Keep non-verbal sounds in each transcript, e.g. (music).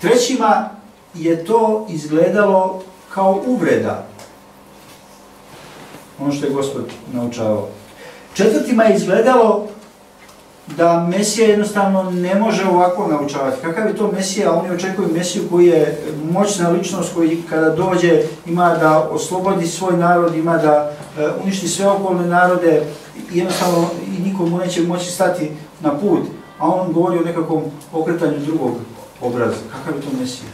Trećima je to izgledalo kao uvreda. Ono što je gospod naučavao. Četvrtima je izgledalo da Mesija jednostavno ne može ovako naučavati. Kakav je to Mesija? Oni očekuju Mesiju koji je moćna ličnost, koji kada dođe ima da oslobodi svoj narod, ima da e, uništi sve okolne narode i jednostavno i nikom mu neće moći stati na put. A on govori o nekakvom okretanju drugog obraza. Kakav je to Mesija?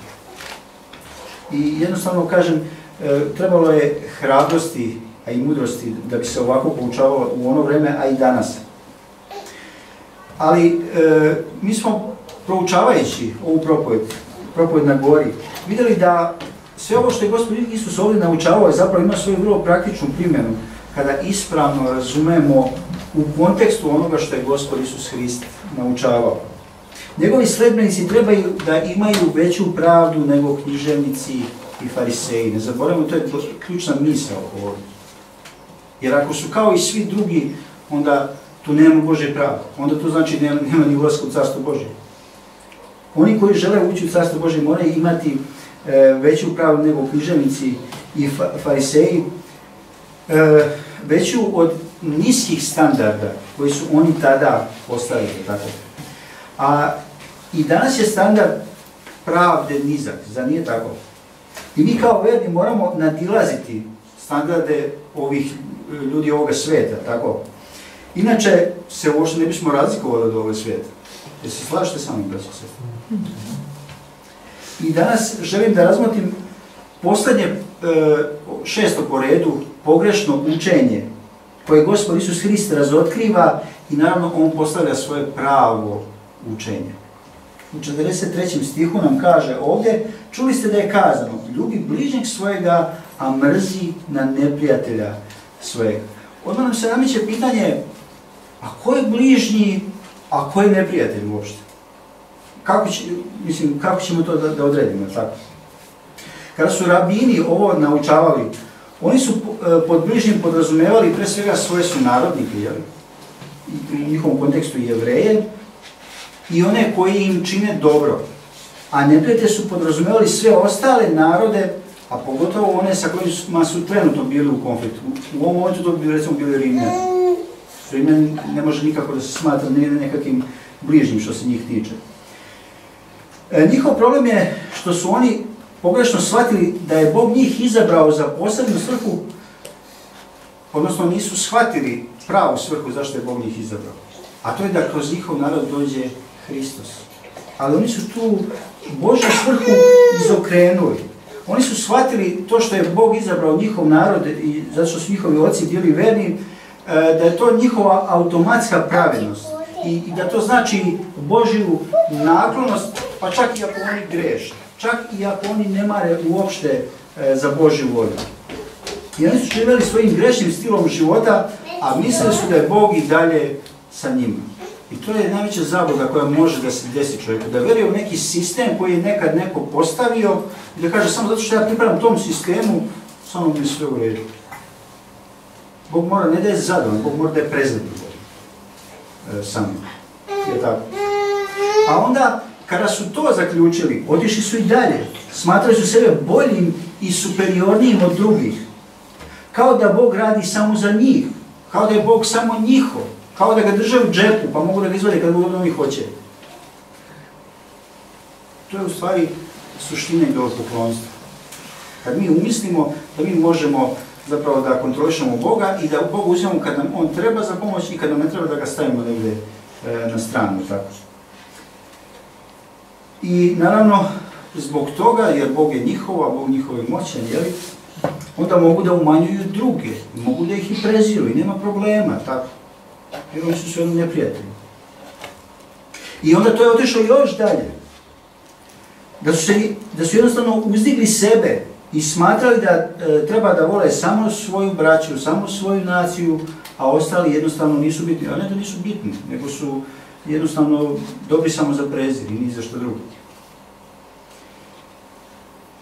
I jednostavno kažem, e, trebalo je hrabrosti, a i mudrosti da bi se ovako poučavalo u ono vreme, a i danas. Ali e, mi smo proučavajući ovu propoved, propoved na gori, vidjeli da sve ovo što je Gospod Isus ovdje naučavao zapravo ima svoju vrlo praktičnu primjenu kada ispravno razumemo u kontekstu onoga što je Gospod Isus Hrist naučavao. Njegovi sledbenici trebaju da imaju veću pravdu nego književnici i fariseji. Ne zaboravimo, to je ključna misla ovdje. Jer ako su kao i svi drugi, onda tu nema Bože pravo. Onda to znači nema, nema ni ulazka u Carstvo Bože. Oni koji žele ući u Carstvo Bože moraju imati e, veću pravu nego književnici i fa, fariseji, e, veću od niskih standarda koji su oni tada postavili. Tako. A i danas je standard pravde nizak, za nije tako? I mi kao verni moramo nadilaziti standarde ovih ljudi ovoga sveta, tako? Inače se uopšte ne bismo razlikovali od ovog svijeta. Jer se slažete sa mnom, braći se? I danas želim da razmotim poslednje e, šesto po redu, pogrešno učenje koje Gospod Isus Hrist razotkriva i naravno On postavlja svoje pravo učenje. U 43. stihu nam kaže ovdje, čuli ste da je kazano, ljubi bližnjeg svojega, a mrzi na neprijatelja svojega. Odmah nam se namiće pitanje, A ko je bližnji, a ko je neprijatelj uopšte? Kako, će, mislim, kako ćemo to da, da odredimo, tako? Kada su rabini ovo naučavali, oni su e, pod bližnjim podrazumevali pre svega svoje sunarodnike, jel? U njihovom kontekstu jevreje, i one koji im čine dobro. A neprijatelj su podrazumevali sve ostale narode, a pogotovo one sa kojima su trenutno bili u konfliktu. U ovom momentu to bi recimo bili Rimljani. Rimljan ne može nikako da se smatra nekakvim bližnjim što se njih tiče. E, njihov problem je što su oni pogrešno shvatili da je Bog njih izabrao za posebnu svrhu, odnosno nisu shvatili pravu svrhu zašto je Bog njih izabrao. A to je da kroz njihov narod dođe Hristos. Ali oni su tu Božju svrhu izokrenuli. Oni su shvatili to što je Bog izabrao njihov narod i zato što su njihovi oci bili verni, E, da je to njihova automatska pravilnost i, i da to znači Božju naklonost, pa čak i ako oni greše, čak i ako oni ne mare uopšte e, za Božju volju. I oni su živjeli svojim grešnim stilom života, a mislili su da je Bog i dalje sa njima. I to je najveća zabluda koja može da se desi čovjeku, da veruje u neki sistem koji je nekad neko postavio i da kaže samo zato što ja pripravam tom sistemu, samo mi sve u redu. Bog mora ne da je zadovoljno, Bog mora da je prezredovoljan e, sam. Je tako? A onda, kada su to zaključili, otišli su i dalje. Smatrali su sebe boljim i superiornijim od drugih. Kao da Bog radi samo za njih. Kao da je Bog samo njihov. Kao da ga drže u džepu, pa mogu da ga izvade kad god oni hoće. To je u stvari suština idolopoklonstva. Kad mi umislimo da mi možemo zapravo da kontrolišemo Boga i da u Bogu uzimamo kad nam On treba za pomoć i kad nam ne treba da ga stavimo negde e, na stranu. Tako. I naravno, zbog toga, jer Bog je njihova, Bog njihove moćan, jeli, onda mogu da umanjuju druge, mogu da ih i preziru i nema problema, tako. Jer oni su sve neprijatelji. I onda to je otišlo još dalje. Da su, se, da su jednostavno uzdigli sebe i smatrali da e, treba da vole samo svoju braću, samo svoju naciju, a ostali jednostavno nisu bitni. A ne da nisu bitni, nego su jednostavno dobri samo za prezir i ni za što drugo.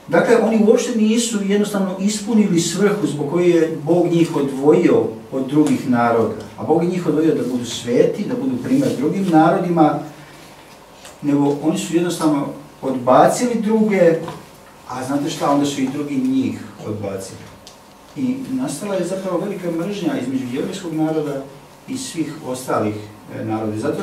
Dakle, oni uopšte nisu jednostavno ispunili svrhu zbog koje je Bog njih odvojio od drugih naroda. A Bog je njih odvojio da budu sveti, da budu primjer drugim narodima, nego oni su jednostavno odbacili druge, a znate šta, onda su i drugi njih odbacili. I nastala je zapravo velika mržnja između jevrijskog naroda i svih ostalih e, naroda. Zato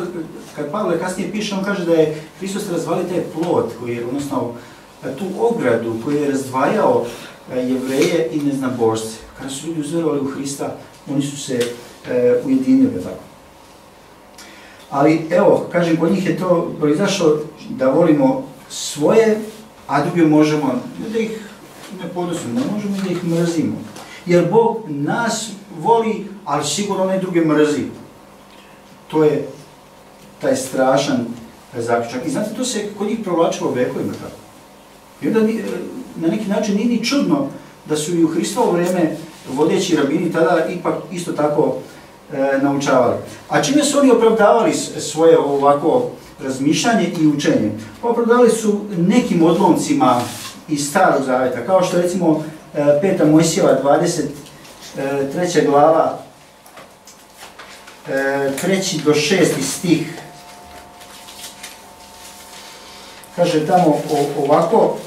kad Pavle kasnije piše, on kaže da je Hristos razvalio taj plot, koji je, odnosno tu ogradu koji je razdvajao e, jevreje i neznabožce. Kada su ljudi uzverovali u Hrista, oni su se e, ujedinili, tako. Ali evo, kažem, kod njih je to proizašlo da volimo svoje, a druge možemo, ne da ih ne podnosimo, ne možemo da ih mrzimo. Jer Bog nas voli, ali sigurno ne druge mrzi. To je taj strašan zaključak. I znate, to se kod njih provlačilo vekovima tako. I onda na neki način nije ni čudno da su i u Hristovo vreme vodeći rabini tada ipak isto tako e, naučavali. A čime su oni opravdavali svoje ovako razmišljanje i učenje? Opravdavali su nekim odlomcima iz starog zaveta, kao što recimo e, Peta Mojsijeva 23. E, glava, e, treći do šesti stih, kaže tamo ovako,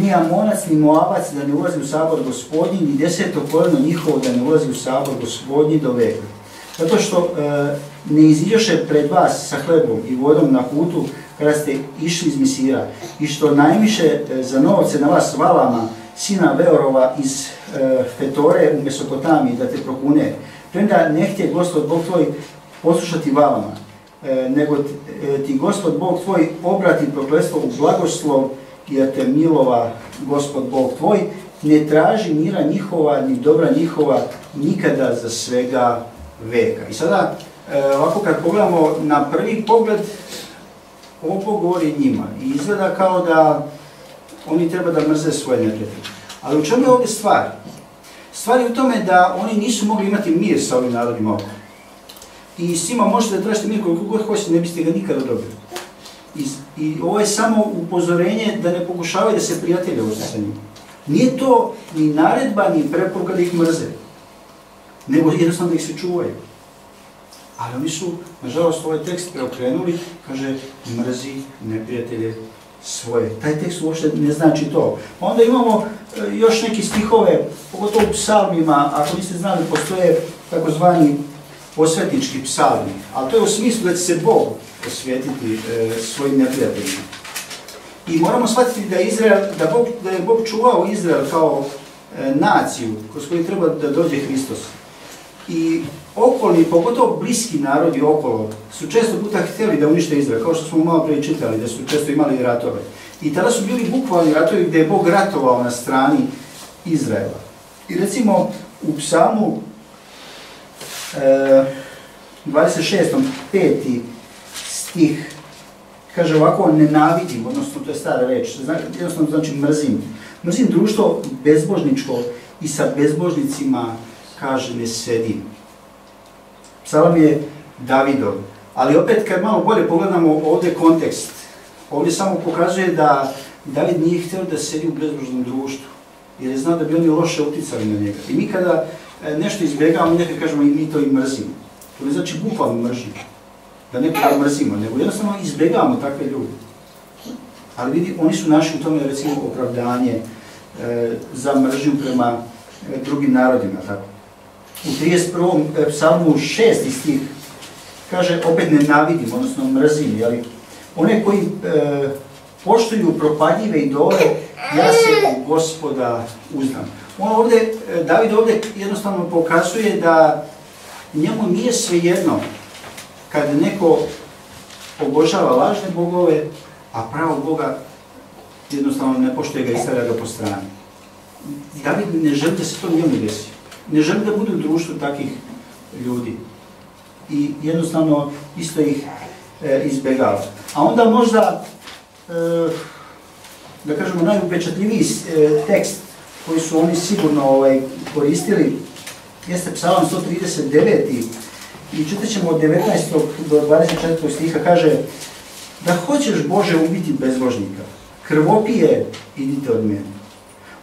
ni Amonac, ni Moabac da ne ulazi u sabor gospodnji, ni deseto koljeno njihovo da ne ulazi u sabor gospodnji do veka. Zato što e, ne iziđoše pred vas sa hlebom i vodom na putu kada ste išli iz Misira i što najviše e, za novce na vas valama, sina Veorova iz e, Fetore u Mesopotamiji da te prokune, premda ne htje gospod Bog tvoj poslušati valama, e, nego e, ti gospod Bog tvoj obrati proklestvo u blagoslov jer te milova gospod Bog tvoj, ne traži mira njihova ni dobra njihova nikada za svega veka. I sada, e, ovako kad pogledamo na prvi pogled, ovo govori njima i izgleda kao da oni treba da mrze svoje neprijatelje. Ali u čemu je ovdje stvar? Stvar je u tome da oni nisu mogli imati mir sa ovim narodima. I s njima možete da tražite mir koliko god hoćete, ne biste ga nikada dobili. I, I ovo je samo upozorenje da ne pokušavaju da se prijatelje sa njima. Nije to ni naredba, ni preporuka da ih mrze, nego jednostavno da ih se čuvaju. Ali oni su, nažalost, ovaj tekst preokrenuli, kaže, mrzi neprijatelje svoje. Taj tekst uopšte ne znači to. Onda imamo e, još neki stihove, pogotovo u psalmima, ako niste znali, postoje takozvani posvetnički psalmi, ali to je u smislu da će se Bog posvetiti e, svojim neprijateljima. I moramo shvatiti da, Izrael, da, Bog, da je Bog čuvao Izrael kao e, naciju kroz koju treba da dođe Hristos. I okolni, pogotovo bliski narodi okolo, su često puta htjeli da unište Izrael, kao što smo malo prije čitali, da su često imali ratove. I tada su bili bukvalni ratovi gdje je Bog ratovao na strani Izraela. I recimo u psalmu e, 26. 5 ih, kaže ovako, nenavidim, odnosno to je stara reč, znači, jednostavno znači mrzim. Mrzim društvo bezbožničko i sa bezbožnicima, kaže, ne sedim. Psalam je Davidov, ali opet kad malo bolje pogledamo ovde kontekst, ovde samo pokazuje da David nije hteo da sedi u bezbožnom društvu, jer je znao da bi oni loše uticali na njega. I mi kada e, nešto izbjegamo, nekada kažemo i mi to i mrzimo. To ne znači bukvalno mržimo da nekoga mrzimo, nego jednostavno izbjegavamo takve ljude. Ali vidi, oni su našli u tome, recimo, opravdanje e, za mržnju prema e, drugim narodima. Tako. U 31. E, psalmu 6. stih kaže, opet ne navidim, odnosno mrzim, jeli? one koji e, poštuju propadljive idole, ja se u gospoda uznam. On ovdje, e, David ovdje jednostavno pokazuje da njemu nije svejedno kad neko obožava lažne bogove, a pravo Boga jednostavno ne poštuje ga i stavlja ga po strani. David ne želi da se to njemu desi. Ne želi da bude u društvu takih ljudi. I jednostavno isto ih e, izbjegava. A onda možda, e, da kažemo, najupečatljiviji e, tekst koji su oni sigurno ovaj, koristili jeste psalam 139. I čitat ćemo od 19. do 24. stiha, kaže da hoćeš Bože ubiti bezbožnika, krvopije, idite od mene.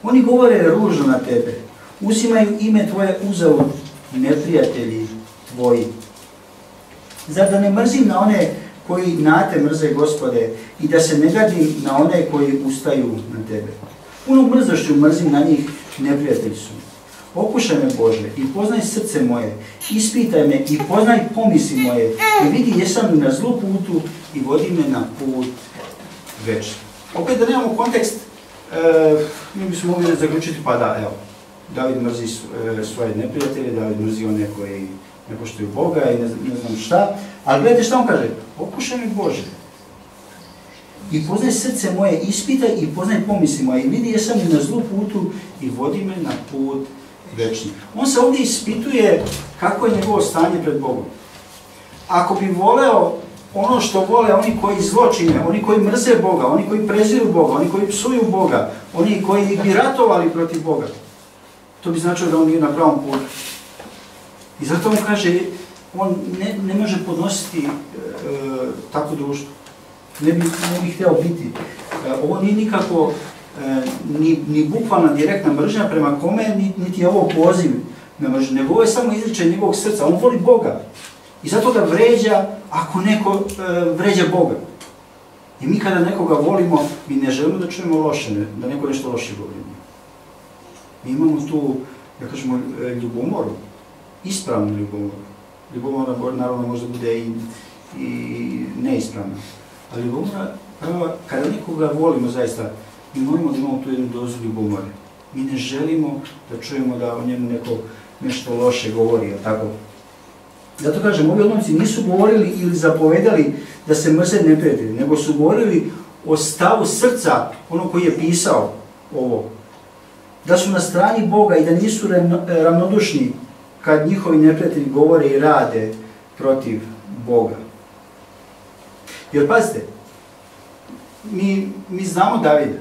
Oni govore ružno na tebe, uzimaju ime tvoje uzavod, neprijatelji tvoji. Zar da ne mrzim na one koji na te mrze gospode i da se ne gadim na one koji ustaju na tebe. Puno mrzošću mrzim na njih neprijatelji su. Okušaj me Bože i poznaj srce moje, ispitaj me i poznaj pomisli moje i vidi jesam li na zlu putu i vodi me na put večni. Opet da nemamo kontekst, e, mi bismo mogli zaključiti pa da, evo, David mrzi e, svoje neprijatelje, David mrzi one koji ne poštuju Boga i ne, znam šta, ali gledajte šta on kaže, okušaj me Bože i poznaj srce moje, ispitaj i poznaj pomisli moje i vidi jesam li na zlu putu i vodi me na put večni. On se ovdje ispituje kako je njegovo stanje pred Bogom. Ako bi voleo ono što vole oni koji zločine, oni koji mrze Boga, oni koji preziru Boga, oni koji psuju Boga, oni koji bi ratovali protiv Boga, to bi značilo da on nije na pravom putu. I zato on kaže, on ne, ne može podnositi e, tako društvo. Ne bi, ne bi hteo biti. E, ovo nije nikako ni, ni bukvalna direktna mržnja prema kome, niti je ovo poziv na mržnju. Nego ovo je samo izričaj njegovog srca. On voli Boga. I zato ga vređa ako neko e, vređa Boga. I mi kada nekoga volimo, mi ne želimo da čujemo loše, da neko nešto loše govori. Mi imamo tu, da kažemo, e, ljubomoru, ispravnu ljubomoru. Ljubomora naravno možda bude i, i neispravna. Ali ljubomora, prava, kada nekoga volimo zaista, mi moramo da imamo tu jednu dozu ljubomore. Mi ne želimo da čujemo da o njemu neko nešto loše govori, tako? Zato kažem, ovi odnomci nisu govorili ili zapovedali da se mrze neprijatelji, nego su govorili o stavu srca, ono koji je pisao ovo. Da su na strani Boga i da nisu ravnodušni kad njihovi neprijatelji govore i rade protiv Boga. Jer pazite, mi, mi znamo Davida,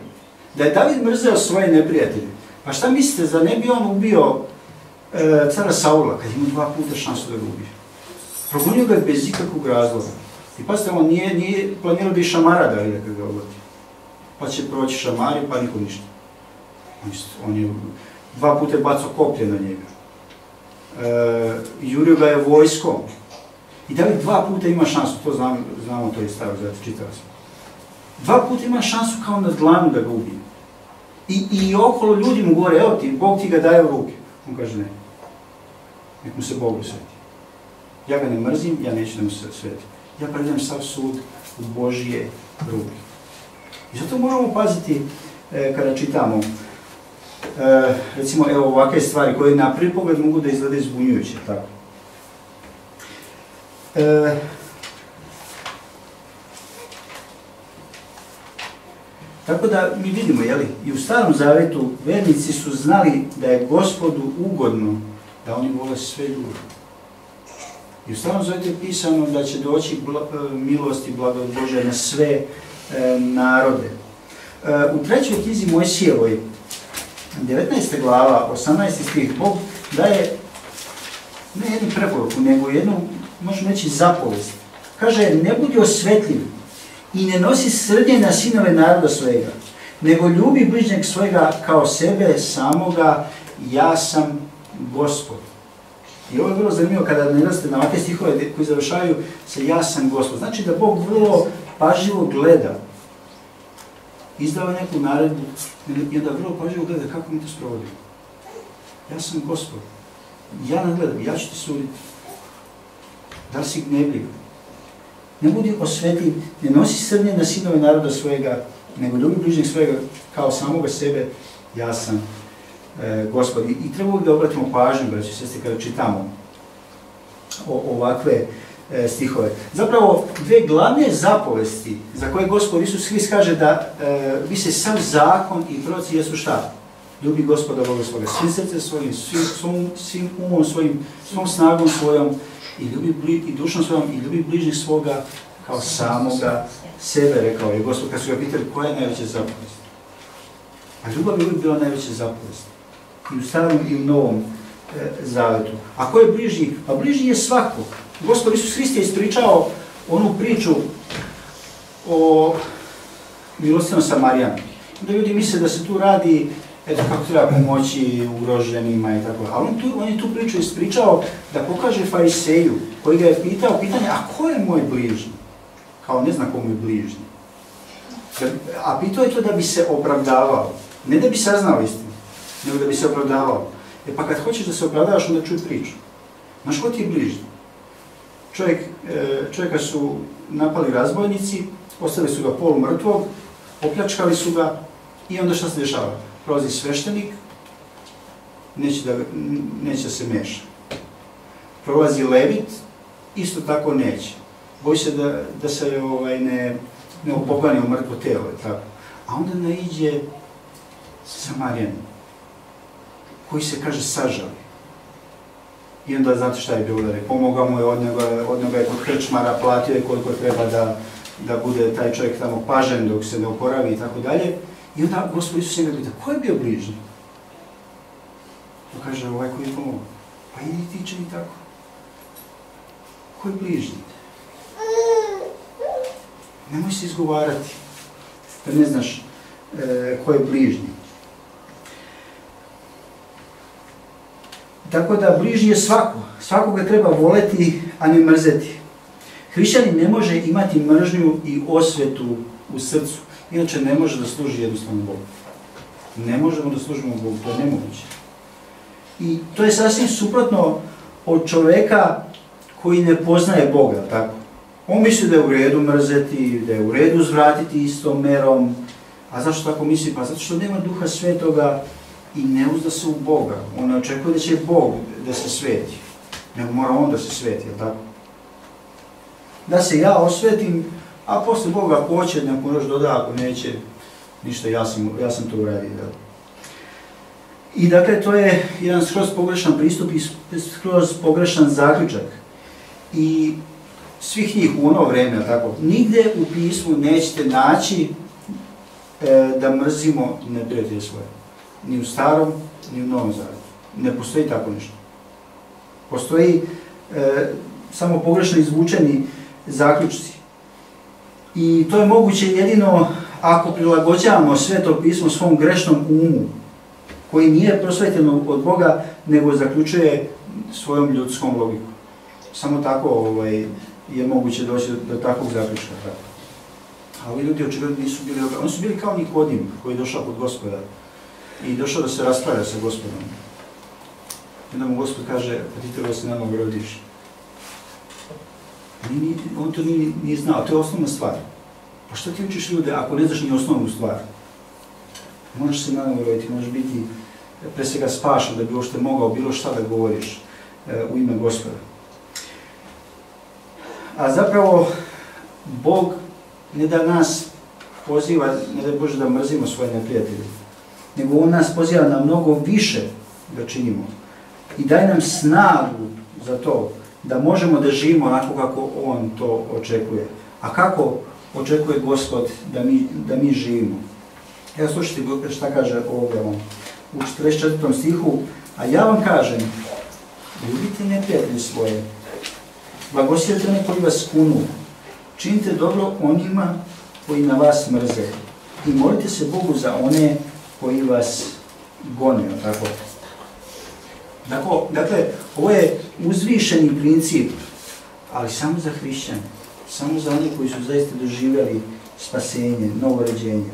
da je David mrzeo svoje neprijatelje. Pa šta mislite, za ne bi on ubio e, cara Saula, kad ima dva puta šansu da ga ubije? Progonio ga bez ikakvog razloga. I pazite, on nije, nije planirao da je šamara Davida kad ga ogodi. Pa će proći šamari, pa niko ništa. On je dva puta bacao koplje na njega. E, jurio ga je vojskom. I David dva puta ima šansu, to znamo, znamo to je stavio, zato čitao sam. Dva puta ima šansu kao na dlanu da ga ubije. I, I okolo ljudi mu govore, evo ti, Bog ti ga daje u ruke. On kaže ne. Nek mu se Bog usveti. Ja ga ne mrzim, ja neću da mu se sveti. Ja predam sav sud u Božije ruke. I zato moramo paziti e, kada čitamo e, recimo evo ovakve stvari koje na prvi pogled mogu da izglede zbunjujuće, tako. E, Tako da mi vidimo, jeli, i u starom zavetu vernici su znali da je gospodu ugodno da oni vole sve ljude. I u starom zavetu je pisano da će doći e, milost i blagodat Bože na sve e, narode. E, u trećoj knjizi Mojsijevoj, 19. glava, 18. stih, Bog daje ne jednu preporuku, nego jednu, možemo reći, zapovest. Kaže, ne budi osvetljiv i ne nosi srđe na sinove naroda svojega, nego ljubi bližnjeg svojega kao sebe samoga, ja sam gospod. I ovo je vrlo zanimljivo kada ne raste na ovakve stihove koji završavaju sa ja sam gospod. Znači da Bog vrlo pažljivo gleda. Izdava neku naredbu i onda vrlo pažljivo gleda kako mi to sprovodimo. Ja sam gospod. Ja nadgledam, ja ću ti suditi. Da li si gnevljiv? Ne budi osvetljiv, ne nosi srnje na sinove naroda svojega, nego ljubi bližnjeg svojega kao samoga sebe, ja sam e, gospod. I, treba da obratimo pažnju, braći sestri, kada čitamo o, ovakve e, stihove. Zapravo, dve glavne zapovesti za koje gospod Isus Hrist kaže da e, vi se sam zakon i proci jesu šta? Ljubi gospoda Boga svoga, svim srce svojim, svim, svim, svim umom svojim, svom snagom svojom, i ljubi bli, i dušom svojom i ljubi bližnjih svoga kao samoga sebe, rekao je Gospod, kad su ga pitali koja je najveća zapovest. A ljubav je uvijek bila najveća zapovest. I u starom i u novom e, zavetu. A ko je bližnji? Pa bližnji je svako. Gospod Isus Hrist je ispričao onu priču o milostivom Samarijanu. Da ljudi misle da se tu radi eto kako treba pomoći ugroženima i tako. Ali on, tu, on je tu priču ispričao da pokaže fariseju koji ga je pitao pitanje, a ko je moj bližnji? kao ne zna komu je bližnji. A pitao je to da bi se opravdavao. Ne da bi saznao istinu, nego da bi se opravdavao. E pa kad hoćeš da se opravdavaš, onda čuj priču. Znaš ko ti je bližnji? Čovjek, e, čovjeka su napali razbojnici, ostavili su ga polu mrtvog, opljačkali su ga i onda šta se dešava? Prolazi sveštenik, neće da, neće da se meša. Prolazi levit, isto tako neće. Boji se da, da se ovaj, ne, ne opogani u mrtvo telo, tako. A onda naiđe Samarijan, koji se kaže sažali. I onda znate šta je bilo da je pomogao mu je od njega, od njega je kod krčmara, platio je koliko treba da, da bude taj čovjek tamo pažen dok se ne oporavi i tako dalje. I onda Gospod Isus njega pita, ko je bio bližnji? To kaže ovaj koji je pomogao. Pa idi ti čini tako. Ko je bližnji? Nemoj se izgovarati da ne znaš e, ko je bližnji. Tako da bližnji je svako. Svakoga treba voleti, a ne mrzeti. Hrišćanin ne može imati mržnju i osvetu u srcu. Inače ne može da služi jednostavno Bogu. Ne možemo da služimo Bogu, to je nemoguće. I to je sasvim suprotno od čoveka koji ne poznaje Boga, tako? On misli da je u redu mrzeti, da je u redu zvratiti istom merom. A zašto tako misli? Pa zato što nema duha svetoga i ne uzda se u Boga. On ne očekuje da će Bog da se sveti. Nego mora on da se sveti, jel tako? Da se ja osvetim, a posle Boga ako hoće, neko još doda, ako neće, ništa, ja sam, ja sam to uradio. Jel? I dakle, to je jedan skroz pogrešan pristup i skroz pogrešan zaključak. I svih njih u ono vreme, tako, nigde u pismu nećete naći e, da mrzimo neprijatelje svoje. Ni u starom, ni u novom zavetu. Ne postoji tako nešto. Postoji e, samo pogrešno izvučeni zaključci. I to je moguće jedino ako prilagođavamo sve to pismo svom grešnom umu, koji nije prosvetljeno od Boga, nego zaključuje svojom ljudskom logikom. Samo tako ovaj, je moguće doći do, takvog zaključka. Tako. A ovi ljudi očigledno nisu bili, oni su bili kao Nikodim koji je došao kod gospoda i došao da se raspravlja sa gospodom. I onda mu gospod kaže, pa ti treba se nama rodiš. On to nije, nije znao, to je osnovna stvar. Pa što ti učiš ljude ako ne znaš ni osnovnu stvar? Možeš se roditi, možeš biti pre svega spašan da bi uopšte mogao bilo šta da govoriš e, u ime gospoda. A zapravo, Bog ne da nas poziva, ne da Bože da mrzimo svoje neprijatelje, nego On nas poziva na mnogo više da činimo. I daje nam snagu za to, da možemo da živimo onako kako On to očekuje. A kako očekuje Gospod da mi, da mi živimo? Evo slušajte šta kaže ovdje on u 44. stihu, a ja vam kažem, ljubite neprijatelje svoje, blagosljujte one koji vas kunu, činite dobro onima koji na vas mrze i molite se Bogu za one koji vas gone, tako. Dakle, dakle, ovo je uzvišeni princip, ali samo za hrišćane, samo za one koji su zaista doživjeli spasenje, novoređenje,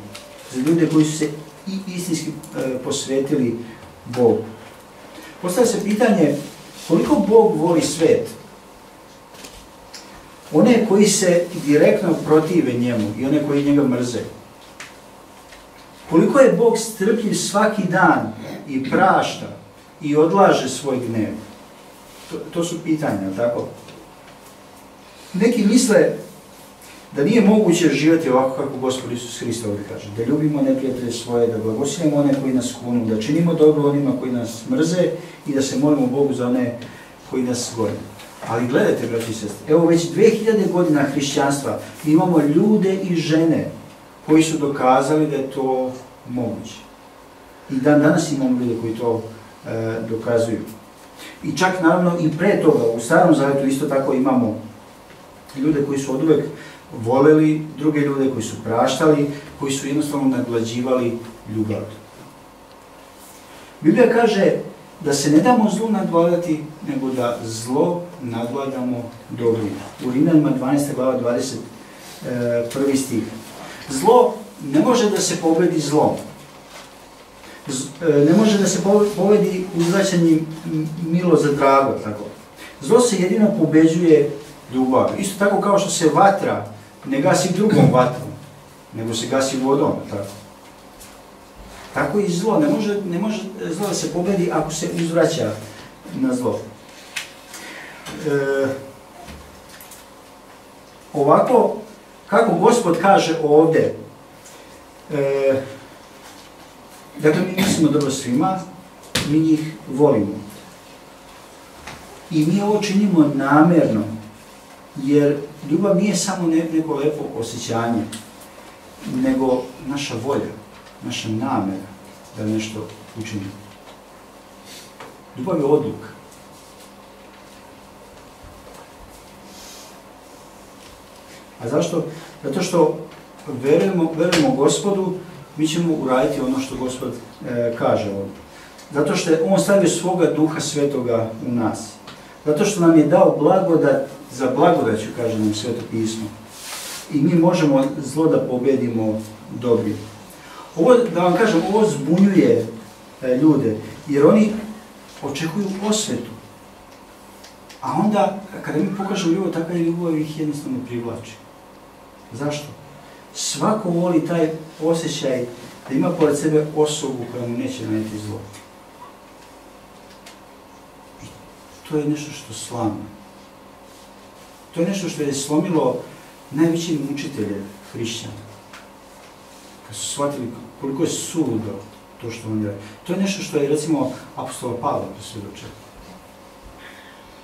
za ljude koji su se i istinski e, posvetili Bogu. Postavlja se pitanje koliko Bog voli svet? One koji se direktno protive njemu i one koji njega mrze. Koliko je Bog strpljiv svaki dan i prašta i odlaže svoj gnev? To, to su pitanja, tako? Neki misle da nije moguće živjeti ovako kako Gospod Isus Hrista ovdje kaže. Da ljubimo neprijatelje svoje, da blagosljujemo one koji nas kunu, da činimo dobro onima koji nas mrze i da se molimo Bogu za one koji nas gode. Ali gledajte, braći i sestri, evo već 2000 godina hrišćanstva imamo ljude i žene koji su dokazali da je to moguće. I dan danas imamo ljude koji to dokazuju. I čak naravno i pre toga, u starom zavjetu isto tako imamo ljude koji su od uvek voleli druge ljude, koji su praštali, koji su jednostavno nadglađivali ljubav. Biblija kaže da se ne damo zlu nadvladati, nego da zlo nadvladamo dobrim. U Rimljanima 12. glava e, prvi stih. Zlo ne može da se pobedi zlom. E, ne može da se pobedi uzvraćanjem milo za drago, tako. Zlo se jedino pobeđuje ljubav. Isto tako kao što se vatra ne gasi drugom vatrom, nego se gasi vodom, tako. Tako i zlo, ne može, ne može zlo da se pobedi ako se uzvraća na zlo. E, ovako, kako gospod kaže ovde, e, dakle mi mislimo dobro svima, mi njih volimo. I mi ovo činimo namerno, jer ljubav nije samo neko lepo osjećanje, nego naša volja, naša namera da nešto učinimo. Ljubav je odluka. A zašto? Zato što verujemo, verujemo gospodu, mi ćemo uraditi ono što gospod e, kaže ovdje. Zato što je on stavio svoga duha svetoga u nas. Zato što nam je dao blagodat, za blagodat ću kaže nam sveto pismo. I mi možemo zlo da pobedimo dobri. Ovo, da vam kažem, ovo zbunjuje e, ljude, jer oni očekuju osvetu. A onda, kada mi pokažemo ljubav, takva ljubav ih jednostavno privlači. Zašto? Svako voli taj osjećaj da ima pored sebe osobu koja mu neće naneti zlo. I to je nešto što slama. To je nešto što je slomilo najveći mučitelje hrišćana. Kad su shvatili koliko je suludo to što on radi. To je nešto što je, recimo, apostola Pavla presvjedočio.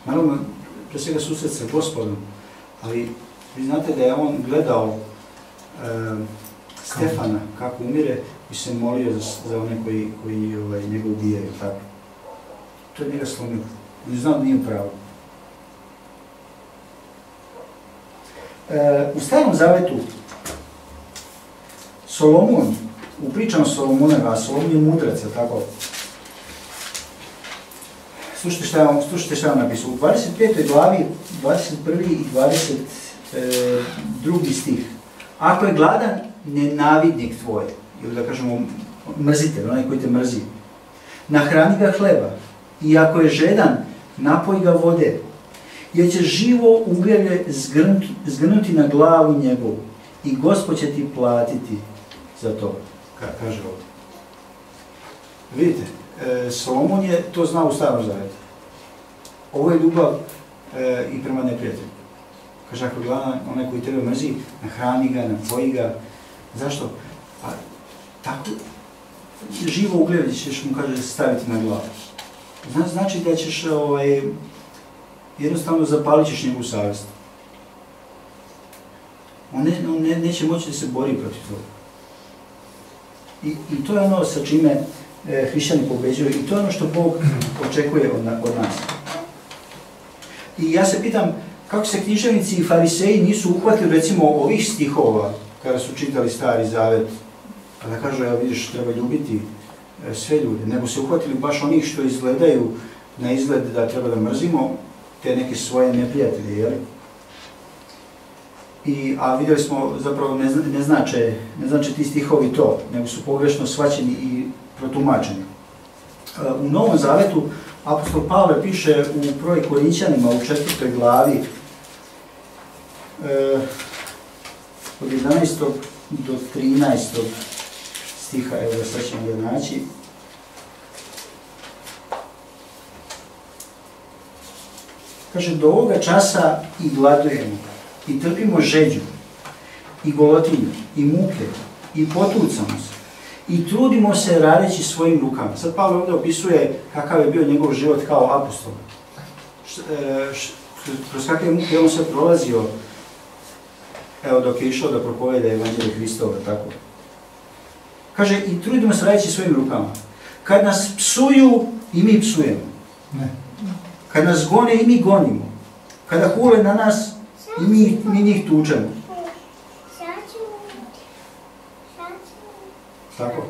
Naravno, pre svega susret sa gospodom, ali vi znate da je on gledao Stefana kako umire i se molio za, za one koji, koji ovaj, njega ubijaju. Tako. To je njega slomilo. Znao da nije pravo. E, u starom zavetu Solomon, u pričama Solomoneva, a Solomon je mudrac, tako? Slušajte šta, je, slušajte šta je napisao. U 25. glavi, 21. i 20 e, drugi stih. Ako je gladan, nenavidnik tvoj, ili da kažemo mrzitelj, onaj koji te mrzi, nahrani ga hleba. I ako je žedan, napoj ga vode, jer će živo ugljevlje zgrnuti, na glavu njegovu i gospod će ti platiti za to, ka, kaže ovdje. Vidite, e, Solomon je to znao u starom zavetu. Ovo je ljubav e, i prema neprijatelju. Kaže, ako gleda onaj koji tebe mrzi, nahrani ga, napoji ga. Zašto? Pa, tako, živo ugledje ćeš mu, kaže, staviti na glavu. Zna, znači da ćeš, ovaj, jednostavno zapalit ćeš njegovu savjest. On, ne, on ne, neće moći da se bori protiv toga. I, I to je ono sa čime e, hrišćani pobeđuju i to je ono što Bog očekuje od, od nas. I ja se pitam, kako se književnici i fariseji nisu uhvatili recimo ovih stihova kada su čitali stari zavet, pa da kažu, ja vidiš, treba ljubiti e, sve ljude, nego se uhvatili baš onih što izgledaju na izgled da treba da mrzimo te neke svoje neprijatelje, jel? I, a vidjeli smo, zapravo ne, ne, znače, ne znače ti stihovi to, nego su pogrešno svaćeni i protumačeni. E, u Novom Zavetu apostol Pavle piše u prvoj Korinćanima u četvrtoj glavi e, od 11. do 13. stiha, evo sad ćemo ga naći. Kaže, do ovoga časa i gladujemo, i trpimo žeđu, i golotinju, i muke, i potucamo se, i trudimo se radeći svojim rukama. Sad Pavle ovdje opisuje kakav je bio njegov život kao apostol. E, kroz kakve muke on se prolazio, evo dok je išao da propoveda Evanđelje Hristova, tako. Kaže, i trudimo se radeći svojim rukama. Kad nas psuju, i mi psujemo. Ne. Kad nas gone, i mi gonimo. Kada hule na nas, i mi, mi njih tučemo. Tako?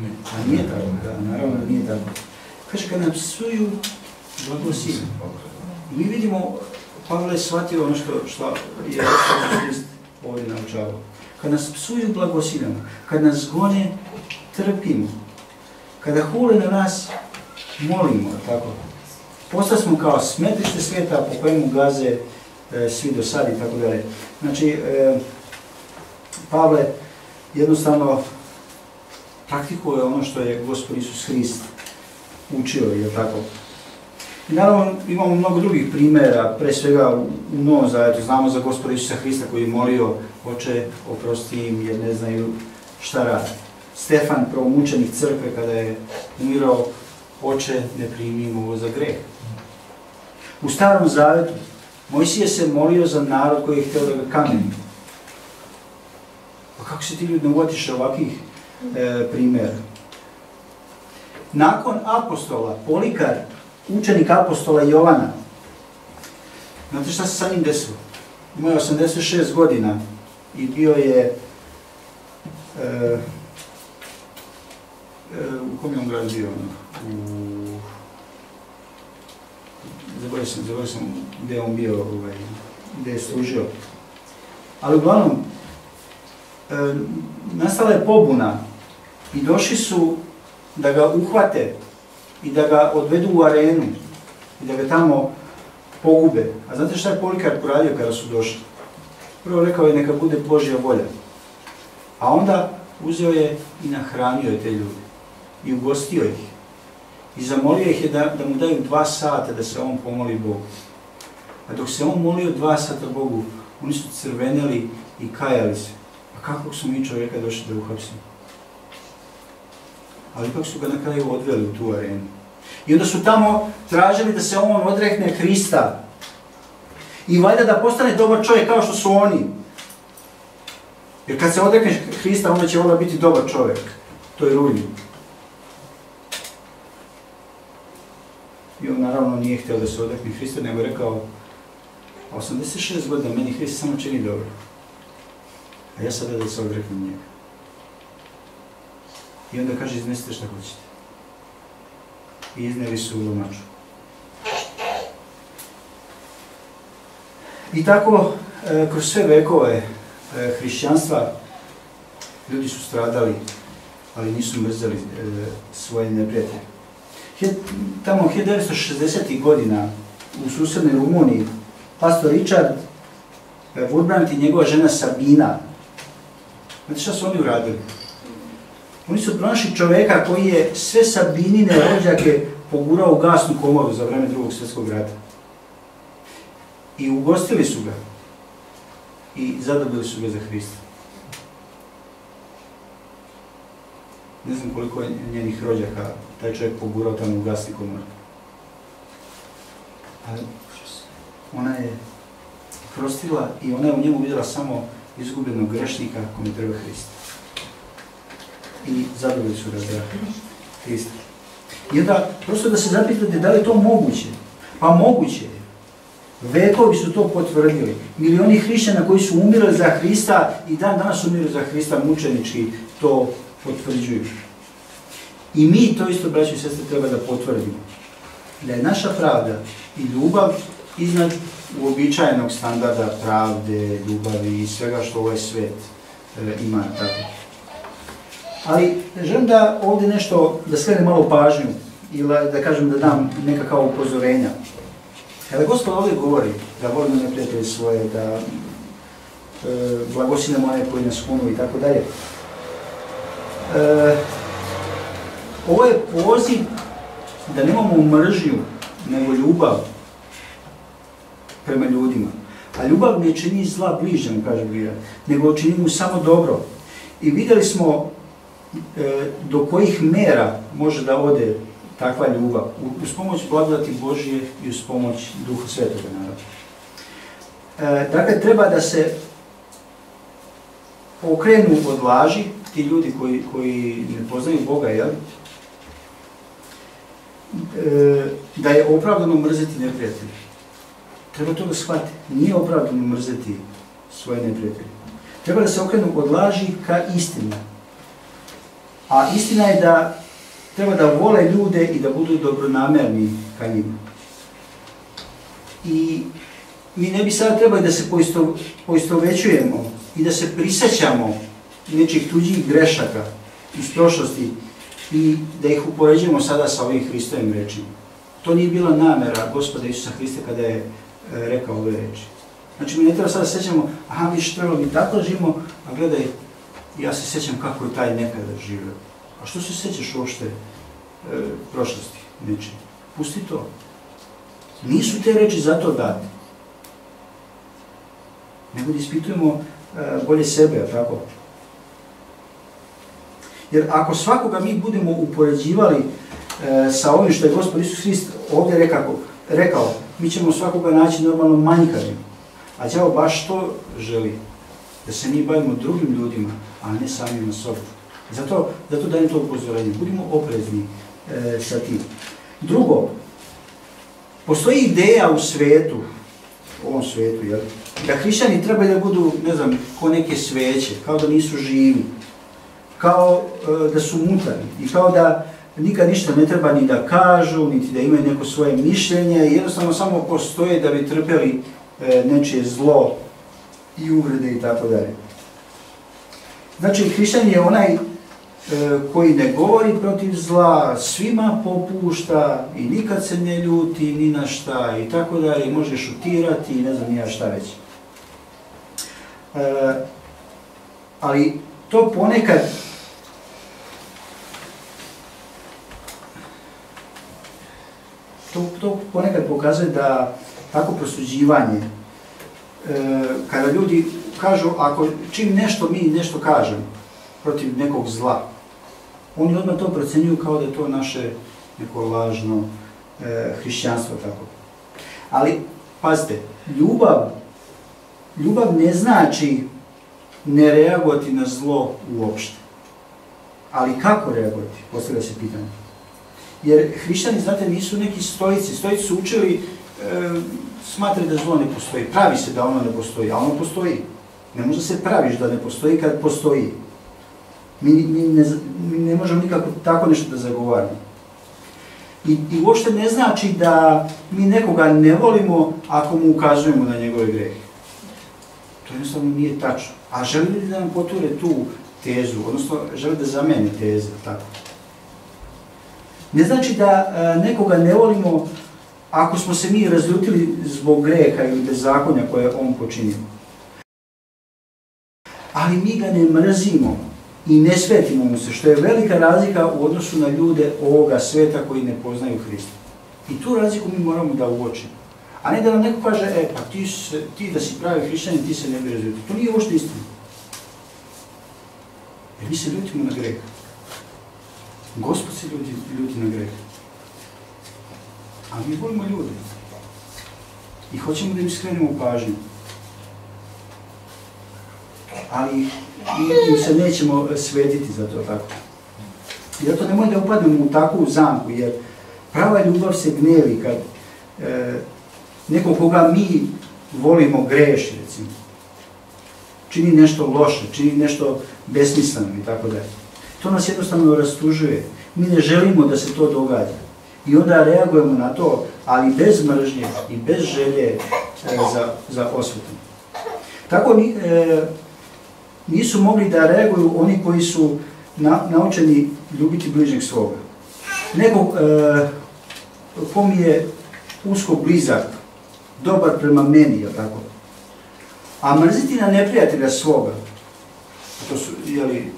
Ne. A nije tako, da, naravno da nije tako. Kaže, kad nam psuju, blagosi. Mi vidimo, Pavle je shvatio ono što, što je ovdje naučavao. Kad nas psuju, blagosiljamo. Kad nas gone, trpimo. Kada hule na nas, molimo, tako. Postali smo kao smetište svijeta po kojemu gaze e, svi do sad i tako dalje. Znači, e, Pavle jednostavno praktikuje ono što je Gospod Isus Hrist učio, je tako. I naravno imamo mnogo drugih primjera, pre svega u, Novom Zavetu, znamo za Gospoda Isusa Hrista koji je molio, oče, oprosti im jer ne znaju šta radi. Stefan, prvomučenik crkve, kada je umirao, oče, ne primi ovo za greh. U Starom Zavetu, Mojsije se molio za narod koji je htio da ga kameni. Pa kako se ti ljudi ne uvatiše ovakvih e, primjera? Nakon apostola, Polikar, učenik apostola Jovana, znate šta se sa njim desilo? Imao je 86 godina i bio je e, e, u kom je on grad bio? Zaboravio sam, zaboravio sam gdje on bio, ovaj, gdje je služio. Ali uglavnom, e, nastala je pobuna i došli su da ga uhvate i da ga odvedu u arenu i da ga tamo pogube. A znate šta je Polikar poradio kada su došli? Prvo rekao je neka bude Božja volja. A onda uzeo je i nahranio je te ljude i ugostio ih. I zamolio ih je da, da mu daju dva sata da se on pomoli Bogu. A dok se on molio dva sata Bogu, oni su crveneli i kajali se. A kako su mi čovjeka došli da uhapsimo? Ali ipak su ga na kraju odveli u tu arenu. I onda su tamo tražili da se on odrekne Hrista. I valjda da postane dobar čovjek kao što su oni. Jer kad se odrekne Hrista, onda će onda biti dobar čovjek. To je rulji. I on naravno nije htio da se odrekne Hrista, nego je rekao 86 godina, meni Hrist samo čini dobro. A ja sada da se odreknem njega. I onda kaže, iznesite šta hoćete. I izneli su u lomaču. I tako, e, kroz sve vekove e, hrišćanstva, ljudi su stradali, ali nisu mrzeli e, svoje neprijatelje tamo 1960. godina u susjednoj Rumuniji, pastor Richard Woodbrand i njegova žena Sabina, znate šta su oni uradili? Oni su pronašli čoveka koji je sve Sabinine rođake pogurao u gasnu komoru za vreme drugog svjetskog rata. I ugostili su ga. I zadobili su ga za Hrista. Ne znam koliko je njenih rođaka taj čovjek pogurao tamo u gasni komor. Ali ona je prostila i ona je u njemu vidjela samo izgubljenog grešnika kome treba Hrista. I zadovoljili su ga za Hrista. I onda, prosto da se zapitate da li je to moguće? Pa moguće je. Vekovi su to potvrdili. Milioni hrišćana koji su umirali za Hrista i dan danas umiru za Hrista mučenički to potvrđuju. I mi to isto, braći i sestre, treba da potvrdimo. Da je naša pravda i ljubav iznad uobičajenog standarda pravde, ljubavi i svega što ovaj svet e, ima. Tako. Ali želim da ovdje nešto, da skrenem malo pažnju ili da kažem da dam nekakav upozorenja. Kada Gospod ovdje govori da volimo neprijatelje svoje, da e, blagosinemo one koji nas kunu i tako dalje, e, ovo je poziv da nemamo mržnju, nego ljubav prema ljudima. A ljubav ne čini zla bližnjemu, kaže Bira, nego čini mu samo dobro. I vidjeli smo do kojih mera može da ode takva ljubav, uz pomoć blagodati Božije i uz pomoć Duha Svetoga, naravno. E, dakle, treba da se okrenu od laži, ti ljudi koji, koji ne poznaju Boga, jel? E, da je opravdano mrzeti neprijatelje. Treba to da shvati. Nije opravdano mrzeti svoje neprijatelje. Treba da se okrenu od laži ka istini. A istina je da treba da vole ljude i da budu dobronamerni ka njima. I mi ne bi sada trebali da se poisto, poistovećujemo i da se prisjećamo nečih tuđih grešaka iz prošlosti i da ih upoređujemo sada sa ovim Hristovim rečima. To nije bila namera gospoda Isusa Hrista kada je e, rekao ove reči. Znači mi ne treba sada sećamo, aha mi što mi tako živimo, a gledaj, ja se sjećam kako je taj nekada živio. A što se sjećaš uopšte e, prošlosti? Neče. Pusti to. Nisu te reči zato date. Nego da ispitujemo e, bolje sebe, tako? Jer ako svakoga mi budemo upoređivali e, sa ovim što je Gospod Isus Hrist ovdje rekao, rekao, mi ćemo svakoga naći normalno manjkavim. A đavo baš to želi, da se mi bavimo drugim ljudima, a ne samima sobom. Zato, zato dajem to upozorenje. Budimo oprezni e, sa tim. Drugo, postoji ideja u svetu, u ovom svetu, jel? da hrišćani trebaju da budu, ne znam, ko neke sveće, kao da nisu živi, kao e, da su mutani i kao da nikad ništa ne treba ni da kažu, niti da imaju neko svoje mišljenje, jednostavno samo postoje da bi trpeli e, nečije zlo i uvrede i tako dalje. Znači, hrišćan je onaj e, koji ne govori protiv zla, svima popušta i nikad se ne ljuti ni na šta i tako dalje, može šutirati i ne znam ja šta već. E, ali to ponekad to, to ponekad pokazuje da tako prosuđivanje, kada ljudi kažu, ako čim nešto mi nešto kažemo protiv nekog zla, oni odmah to procenjuju kao da je to naše neko lažno e, hrišćanstvo, tako. Ali, pazite, ljubav, ljubav ne znači ne reagovati na zlo uopšte. Ali kako reagovati? Postavlja se pitanje. Jer hrišćani, znate, nisu neki stojici. Stojici su učili, e, smatraju da zlo ne postoji. Pravi se da ono ne postoji, a ono postoji. Ne može se praviš da ne postoji kad postoji. Mi, mi, ne, mi ne možemo nikako tako nešto da zagovaramo. I, I uopšte ne znači da mi nekoga ne volimo ako mu ukazujemo na njegove grehe. To jednostavno nije tačno. A želi li da nam poture tu tezu, odnosno želi da zameni teze, tako? Ne znači da e, nekoga ne volimo ako smo se mi razljutili zbog greha ili bezakonja koje on počinio. Ali mi ga ne mrzimo i ne svetimo mu se, što je velika razlika u odnosu na ljude ovoga sveta koji ne poznaju Hrista. I tu razliku mi moramo da uočimo. A ne da nam neko kaže, e, pa ti, ti da si pravi hrišćanin, ti se ne bi razljutio. To nije uopšte istina. Jer mi se ljutimo na greh. Gospod se ljuti, ljuti na greh. A mi volimo ljude. I hoćemo da im skrenemo pažnju. Ali im se nećemo svetiti za to tako. Zato nemoj da upadnemo u takvu zamku, jer prava ljubav se gnevi kad e, neko koga mi volimo greši, recimo. Čini nešto loše, čini nešto besmisleno i tako dalje. To nas jednostavno rastužuje. Mi ne želimo da se to događa. I onda reagujemo na to, ali bez mržnje i bez želje e, za, za osvetom. Tako e, nisu mogli da reaguju oni koji su na, naučeni ljubiti bližnjeg svoga. Nego e, ko mi je usko blizak, dobar prema meni, je tako? A mrziti na neprijatelja svoga, to su, jeli,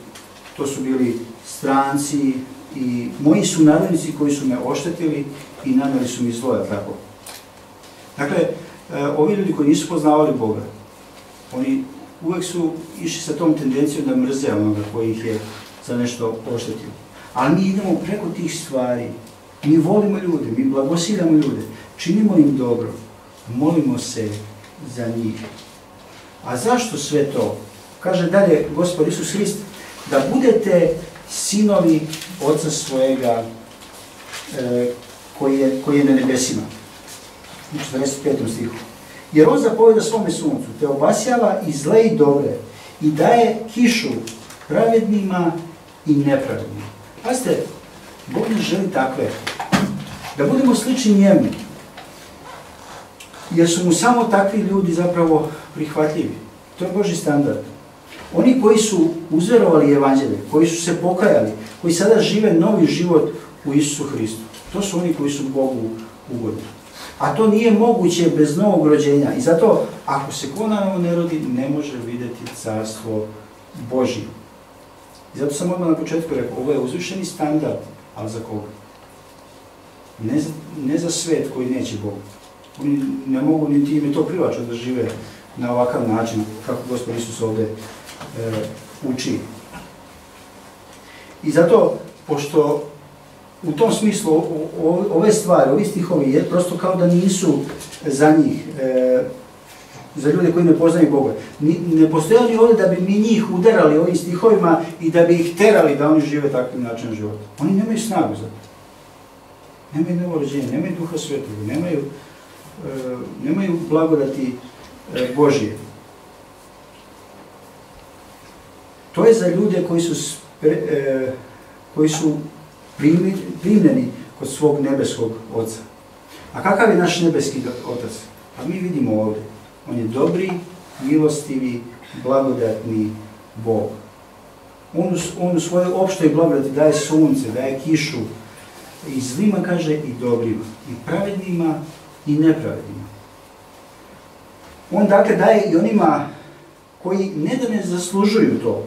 to su bili stranci i moji su narodnici koji su me oštetili i naneli su mi zlo, tako? Dakle, e, ovi ljudi koji nisu poznavali Boga, oni uvek su išli sa tom tendencijom da mrze onoga koji ih je za nešto oštetio. Ali mi idemo preko tih stvari, mi volimo ljude, mi blagosiramo ljude, činimo im dobro, molimo se za njih. A zašto sve to? Kaže dalje Gospod Isus Hrist, da budete sinovi Oca svojega e, koji, je, koji je na nebesima. U 45. stihu. Jer on zapoveda svome suncu, te obasjava i zle i dobre, i daje kišu pravednima i nepravednima. Pazite, Bog ne želi takve. Da budemo slični njemu. jer su mu samo takvi ljudi zapravo prihvatljivi. To je Boži standard. Oni koji su uzverovali evanđelje, koji su se pokajali, koji sada žive novi život u Isusu Hristu, to su oni koji su Bogu ugodni. A to nije moguće bez novog rođenja. I zato, ako se ko na ne rodi, ne može vidjeti carstvo Božje. I zato sam odmah na početku rekao, ovo je uzvišeni standard, ali za koga? Ne za, ne za svet koji neće Bogu. Oni ne mogu niti ime to privačno da žive na ovakav način, kako Gospod Isus ovdje e, uči. I zato, pošto u tom smislu o, o, ove stvari, ovi stihovi, je prosto kao da nisu za njih, e, za ljude koji ne poznaju Boga. Ni, ne postoje oni ovdje da bi mi njih udarali ovim stihovima i da bi ih terali da oni žive takvim načinom života. Oni nemaju snagu za to. Nemaju novorođenje, nemaju duha svetog, nemaju, e, nemaju blagodati Božije. To je za ljude koji su, e, koji su primljeni kod svog nebeskog Oca. A kakav je naš nebeski Otac? Pa mi vidimo ovdje. On je dobri, milostivi, blagodatni Bog. On, on u svojoj opštoj blagodati daje sunce, daje kišu, i zlima kaže i dobrima, i pravednima i nepravednima. On dakle daje i onima koji ne da ne zaslužuju to,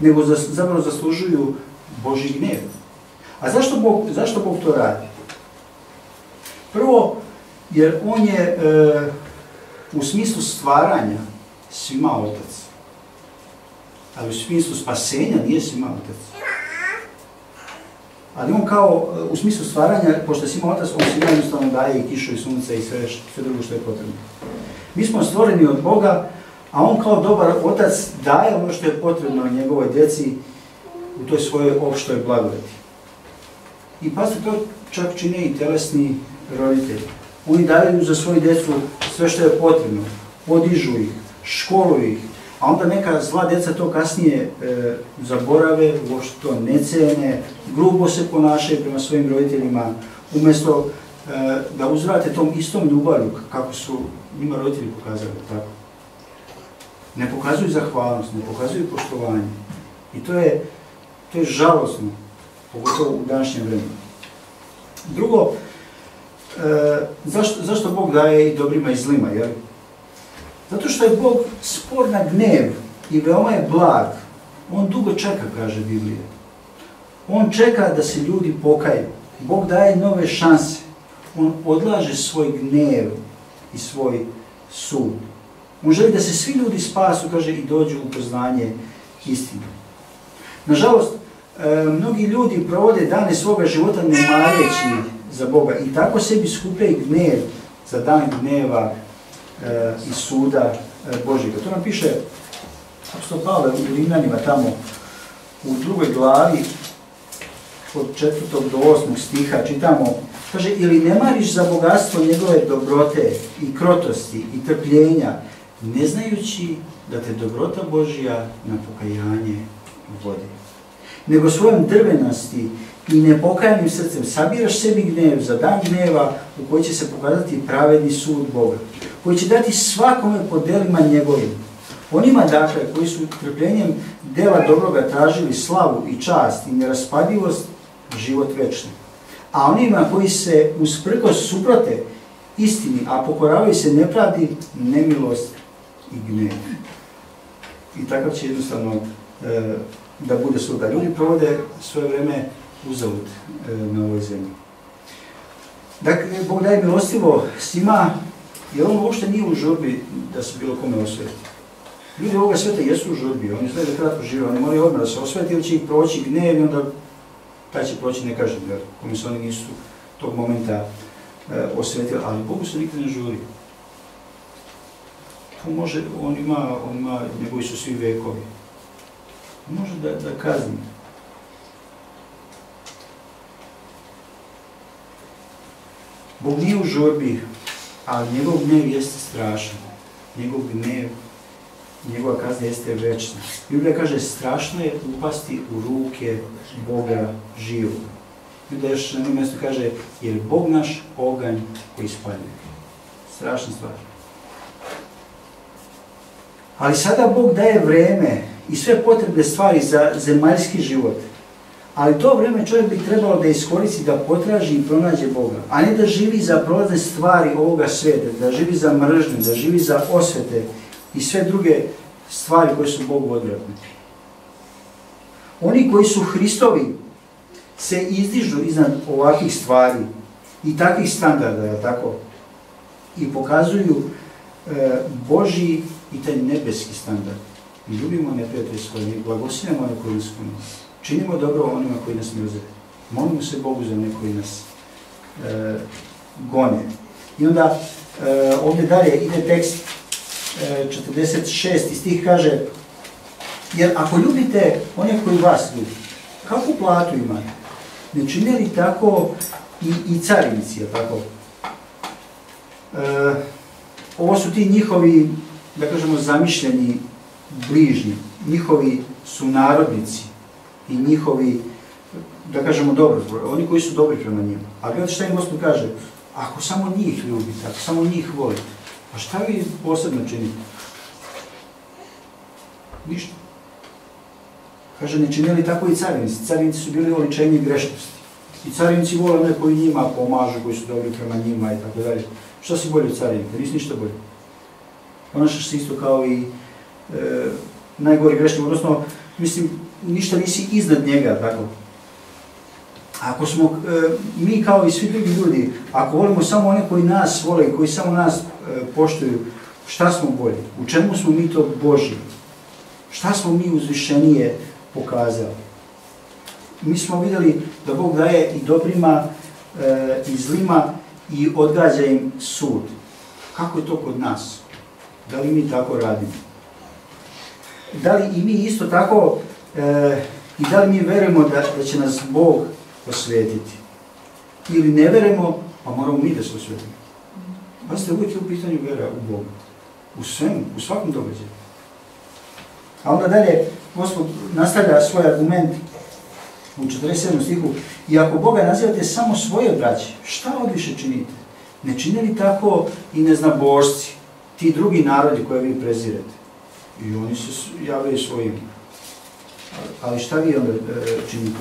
nego zapravo zaslužuju Boži gnev. A zašto Bog, zašto Bog to radi? Prvo, jer On je e, u smislu stvaranja svima otac. Ali u smislu spasenja nije svima otac. Ali on kao, u smislu stvaranja, pošto je svima otac, on svima jednostavno daje i kišu i sunce i sve, sve drugo što je potrebno. Mi smo stvoreni od Boga, a on kao dobar otac daje ono što je potrebno njegovoj djeci u toj svojoj opštoj blagodati. I pa to čak čine i telesni roditelji. Oni daju za svoju djecu sve što je potrebno. Podižu ih, školuju ih, a onda neka zla djeca to kasnije e, zaborave, uopšte to ne cene, grubo se ponašaju prema svojim roditeljima, umjesto e, da uzvrate tom istom ljubavlju kako su njima roditelji pokazali. Tako. Ne pokazuju zahvalnost, ne pokazuju poštovanje. I to je, to je žalosno pogotovo u današnjem vremenu. Drugo, e, zašto, zašto Bog daje i dobrima i zlima? Jer? Zato što je Bog spor na gnev i veoma je blag. On dugo čeka, kaže Biblija. On čeka da se ljudi pokaju. Bog daje nove šanse. On odlaže svoj gnev i svoj sud. On želi da se svi ljudi spasu, kaže, i dođu u poznanje istine. Nažalost, E, mnogi ljudi provode dane svoga života ne mareći za Boga i tako sebi skupljaju gnev za dan gneva e, i suda e, Božjega. To nam piše apostol Pavle u Rimljanima tamo u drugoj glavi od četvrtog do osmog stiha čitamo kaže ili ne mariš za bogatstvo njegove dobrote i krotosti i trpljenja ne znajući da te dobrota Božja na pokajanje vodi nego svojom drvenosti i nepokajanim srcem sabiraš sebi gnev za dan gneva u koji će se pokazati pravedni sud Boga, koji će dati svakome po delima njegovim. Onima, dakle, koji su trpljenjem dela dobroga tražili slavu i čast i neraspadivost, život večni. A onima koji se usprko suprote istini, a pokoravaju se nepravdi, nemilost i gnev. I takav će jednostavno e, da bude suda. Ljudi provode svoje vreme uzavut e, na ovoj zemlji. Dakle, Bog daje milostivo svima, jer on uopšte nije u žurbi da se bilo kome osveti. Ljudi ovoga sveta jesu u žurbi, oni znaju da kratko žive, oni moraju odmah da se osveti ili će ih proći gnev i onda taj će proći nekažen, jer kome se oni nisu tog momenta e, osvetili, ali Bogu se nikad ne žuri. On može, on ima, on ima, njegovi su svi vekovi može da, da kazni. Bog nije u žurbi, ali njegov gnev jeste strašan. Njegov gnev, njegova kazna jeste večna. Biblija kaže, strašno je upasti u ruke Boga živog. Biblija još na mjestu kaže, jer Bog naš oganj koji spaljuje. Strašna stvar. Ali sada Bog daje vreme i sve potrebne stvari za zemaljski život. Ali to vreme čovjek bi trebalo da iskoristi, da potraži i pronađe Boga. A ne da živi za prolazne stvari ovoga sveta, da živi za mržnju, da živi za osvete i sve druge stvari koje su Bogu odvratne. Oni koji su Hristovi se izdižu iznad ovakvih stvari i takvih standarda, je tako? I pokazuju e, Boži i taj nebeski standard. Mi ljubimo neprijatelj svoje, mi blagosinamo one koji nas Činimo dobro onima koji nas mrze. Molimo se Bogu za one koji nas e, gone. I onda e, ovdje dalje ide tekst 46 i stih kaže jer ako ljubite one koji vas ljubi, kakvu platu imate? Ne čine li tako i, i carinici, tako? E, ovo su ti njihovi, da kažemo, zamišljeni bližnji, njihovi su narodnici i njihovi, da kažemo, dobro, oni koji su dobri prema njima. A gledajte šta im Gospod kaže, ako samo njih ljubite, ako samo njih volite, a šta vi posebno činite? Ništa. Kaže, ne činili tako i carinici. Carinici su bili oličenje grešnosti. I carinici vole one koji njima pomažu, koji su dobri prema njima i tako dalje. Šta si bolje od carinika? Nisi ništa bolje. Ponašaš se isto kao i e, najgori grešnik, odnosno, mislim, ništa nisi iznad njega, tako. Ako smo, e, mi kao i svi drugi ljudi, ako volimo samo one koji nas vole, koji samo nas poštuju, šta smo bolji? U čemu smo mi to Boži? Šta smo mi uzvišenije pokazali? Mi smo vidjeli da Bog daje i dobrima e, i zlima i odgađa im sud. Kako je to kod nas? Da li mi tako radimo? Da li i mi isto tako e, i da li mi verujemo da, da će nas Bog osvetiti? Ili ne verujemo, pa moramo mi da se osvetimo. Pa ste uvijek u pitanju vera u Boga. U svemu, u svakom događaju. A onda dalje, Gospod nastavlja svoj argument u 47. stihu. I ako Boga nazivate samo svoje braće, šta odviše činite? Ne čine li tako i neznabošci, ti drugi narodi koje vi prezirete? I oni se javljaju svojim. Ali šta vi onda e, činite?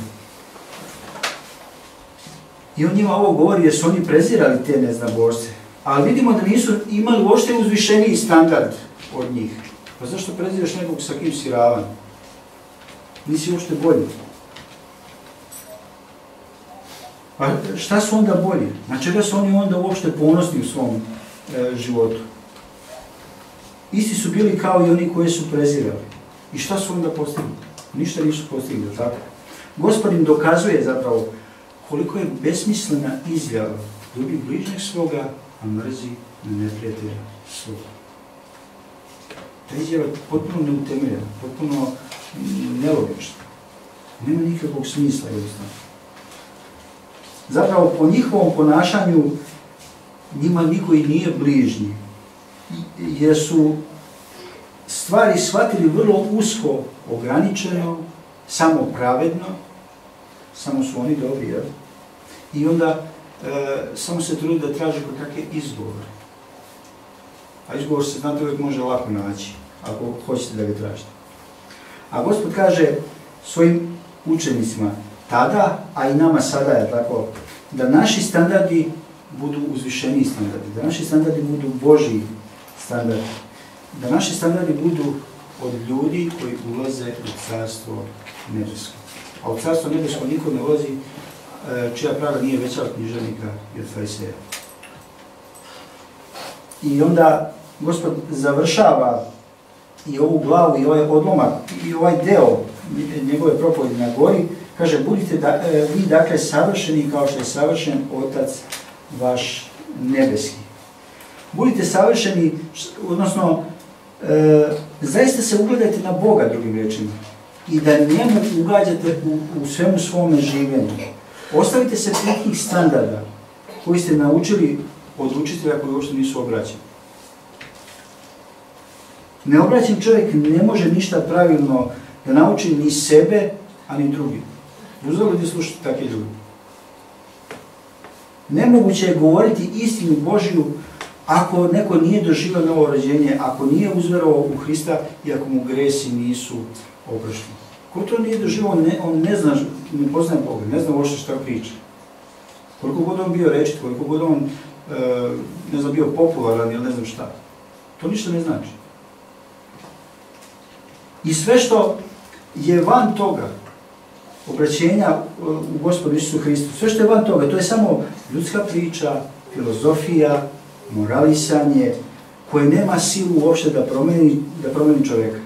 I on njima ovo govori jer su oni prezirali te neznabošce. Ali vidimo da nisu imali uopšte uzvišeniji standard od njih. Pa zašto preziraš nekog sa kim si ravan? Nisi uopšte bolji. Pa šta su onda bolji? Na čega su oni onda uopšte ponosni u svom e, životu? Isti su bili kao i oni koji su prezirali. I šta su onda postigli? Ništa nisu postigli, tako? Gospod im dokazuje zapravo koliko je besmislena izjava ljubi bližnjeg svoga, a mrzi neprijatelja svoga. Ta izjava je potpuno neutemeljena, potpuno nelogična. Nema nikakvog smisla, jednostavno. Zapravo, po njihovom ponašanju njima niko i nije bližnji, jer su stvari shvatili vrlo usko, ograničeno, samo pravedno, samo su oni dobri, jel? I onda samo se trudi da traže kod kakve izgovore. A izgovor se, znate, uvijek može lako naći, ako hoćete da ga tražite. A Gospod kaže svojim učenicima tada, a i nama sada je tako, da naši standardi budu uzvišeni standardi, da naši standardi budu Božji standardi, da naši standardi budu od ljudi koji ulaze u carstvo nebesko. A u carstvo nebesko niko ne ulazi e, čija prava nije veća od književnika i od fariseja. I onda Gospod završava i ovu glavu i ovaj odlomak i ovaj deo njegove propovedi na gori, kaže, budite da, e, vi dakle savršeni kao što je savršen Otac vaš nebeski. Budite savršeni, odnosno, e, zaista se ugledajte na Boga drugim rečima i da njemu ugađate u, u svemu svome življenju. Ostavite se nekih standarda koji ste naučili od učitelja koji uopšte nisu obraćeni. Neobraćen čovjek ne može ništa pravilno da nauči ni sebe, a ni drugi. Uzelo da slušati takve ljudi. Nemoguće je govoriti istinu Božiju ako neko nije doživio novo rođenje, ako nije uzverovao u Hrista i ako mu gresi nisu oprošteni. Ko to nije doživio, on ne, on ne zna, ne poznaje Boga, ne zna uopšte šta priča. Koliko god on bio rečit, koliko god on, e, ne znam, bio popularan ili ne znam šta. To ništa ne znači. I sve što je van toga, obraćenja u gospodu Isusu Hristu, sve što je van toga, to je samo ljudska priča, filozofija, moralisanje, koje nema silu uopšte da promeni, da promeni čovjeka.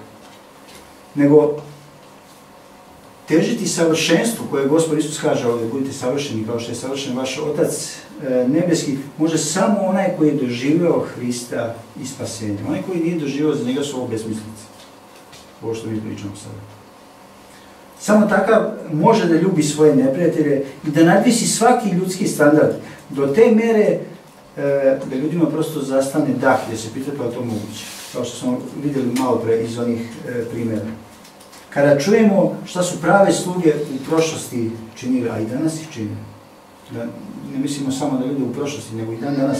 Nego težiti savršenstvu koje Gospod Isus kaže ovdje, budite savršeni kao što je savršen vaš Otac e, nebeski, može samo onaj koji je doživeo Hrista i spasenje. Onaj koji nije doživeo, za njega su ovo besmislice. Ovo što mi pričamo sada. Samo takav može da ljubi svoje neprijatelje i da nadvisi svaki ljudski standard do te mere e, da ljudima prosto zastane dah, da se pita pa to moguće. Kao što smo vidjeli malo pre iz onih e, primjera. Kada čujemo šta su prave sluge u prošlosti činili, a i danas ih čine, da ne mislimo samo da ljudi u prošlosti, nego i dan danas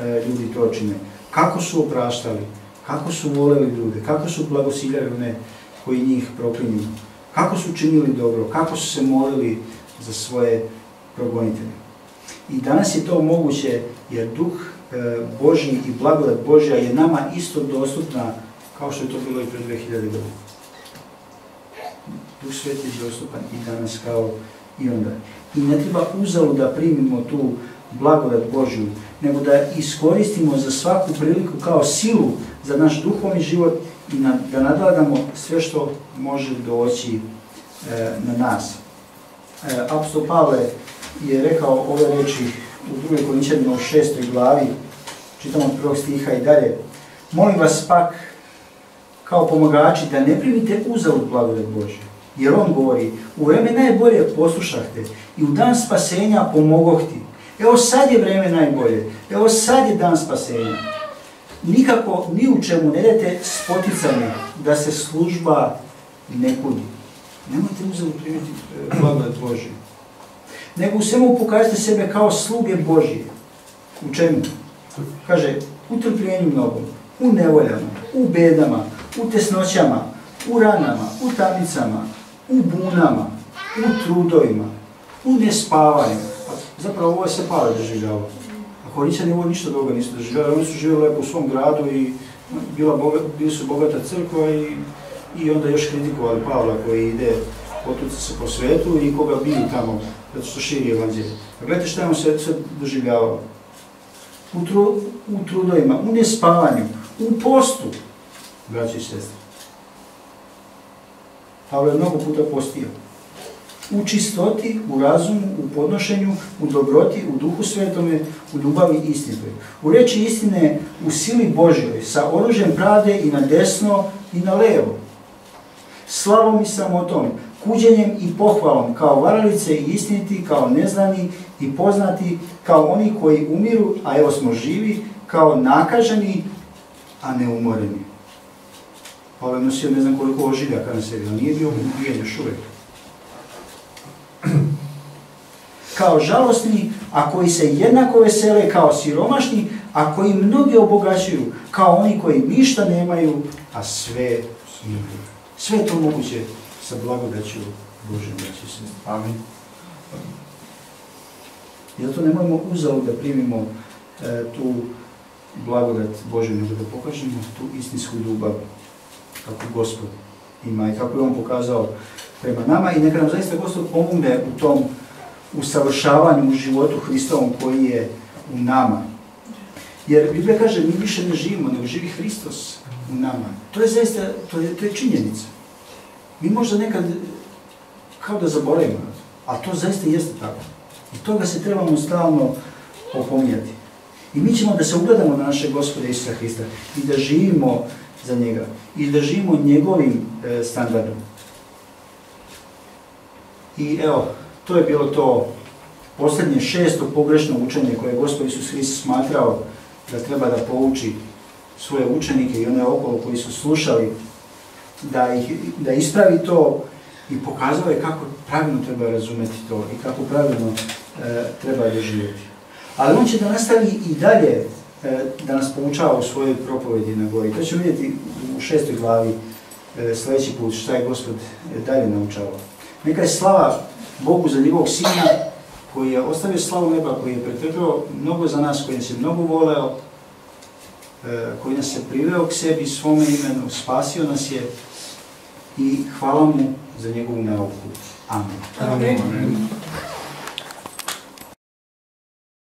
e, ljudi to čine. Kako su opraštali, kako su voleli ljude, kako su blagosiljali one koji njih proklinju, kako su činili dobro, kako su se molili za svoje progonitelje. I danas je to moguće jer duh e, Božji i blagodat Božja je nama isto dostupna kao što je to bilo i pred 2000 godina. Duh Sveti je dostupan i danas kao i onda. I ne treba uzalu da primimo tu blagodat Božju, nego da iskoristimo za svaku priliku kao silu za naš duhovni život i na, da nadladamo sve što može doći e, na nas. E, Apostol Pavle je rekao ove reči u drugoj Korinčanima u šestoj glavi, čitamo od prvog stiha i dalje. Molim vas pak, kao pomagači, da ne primite uzalud blagodat Božju. Jer on govori, u vreme najbolje poslušahte i u dan spasenja pomogohti. Evo sad je vreme najbolje, evo sad je dan spasenja. Nikako, ni u čemu ne dajte spoticanje da se služba ne kudi. Nemojte uzalud primiti e, blagodat Božju nego u svemu pokažite sebe kao sluge Božije. U čemu? Kaže, u trpljenju mnogom, u nevoljama, u bedama, u tesnoćama, u ranama, u tamnicama, u bunama, u trudovima, u nespavanju. Zapravo ovo je se Pavle doživljavao. A Horićani ovo ništa drugo nisu doživljavali. Oni su živjeli lepo u svom gradu i bila boga, bili su bogata crkva i, i onda još kritikovali Pavla koji ide potuci se po svetu i koga bili tamo zato što širi evanđelje. A gledajte šta je on sve, sve doživljavao. U, tru, u trudovima, u nespavanju, u postu, braći i sestri. Pavle je mnogo puta postio. U čistoti, u razumu, u podnošenju, u dobroti, u duhu svetome, u ljubavi istinitoj. U reči istine, u sili Božjoj, sa oružjem pravde i na desno i na levo. Slavom i samotom, kuđenjem i pohvalom, kao varalice i istiniti, kao neznani i poznati, kao oni koji umiru, a evo smo živi, kao nakaženi, a ne umoreni. Pavle nosio ne znam koliko ožiljaka na sebi, ali nije bio ubijen još uvek. (clears throat) Kao žalostni, a koji se jednako vesele kao siromašni, a koji mnogi obogaćuju, kao oni koji ništa nemaju, a sve imaju. Sve to moguće sa blagodaću Božem, braći se. Amin. I zato nemojmo uzalo da primimo e, tu blagodat Božju, nego da pokažemo tu istinsku ljubav kako Gospod ima i kako je On pokazao prema nama i neka nam zaista Gospod pomogne u tom usavršavanju u životu Hristovom koji je u nama. Jer Biblija kaže mi više ne živimo, nego živi Hristos u nama. To je zaista, to je, to je činjenica. Mi možda nekad kao da zaboravimo, a to zaista jeste tako. I toga se trebamo stalno opominjati. I mi ćemo da se ugledamo na naše gospode Isusa Hrista i da živimo za njega i da živimo njegovim e, standardom. I evo, to je bilo to posljednje šesto pogrešno učenje koje je gospod Isus Hrist smatrao da treba da pouči svoje učenike i one okolo koji su slušali da, ih, da ispravi to i pokazao je kako pravilno treba razumeti to i kako pravilno e, treba doživjeti. Ali on će da nastavi i dalje da nas poučava u svojoj propovedi na gori. To ćemo vidjeti u šestoj glavi e, sljedeći put šta je Gospod dalje naučavao. Neka je slava Bogu za njegovog sina koji je ostavio slavu neba, koji je pretrpio mnogo za nas, koji nas je mnogo voleo, koji nas je priveo k sebi svome imenu, spasio nas je i hvala mu za njegovu nauku. Amen. Amen. Amen.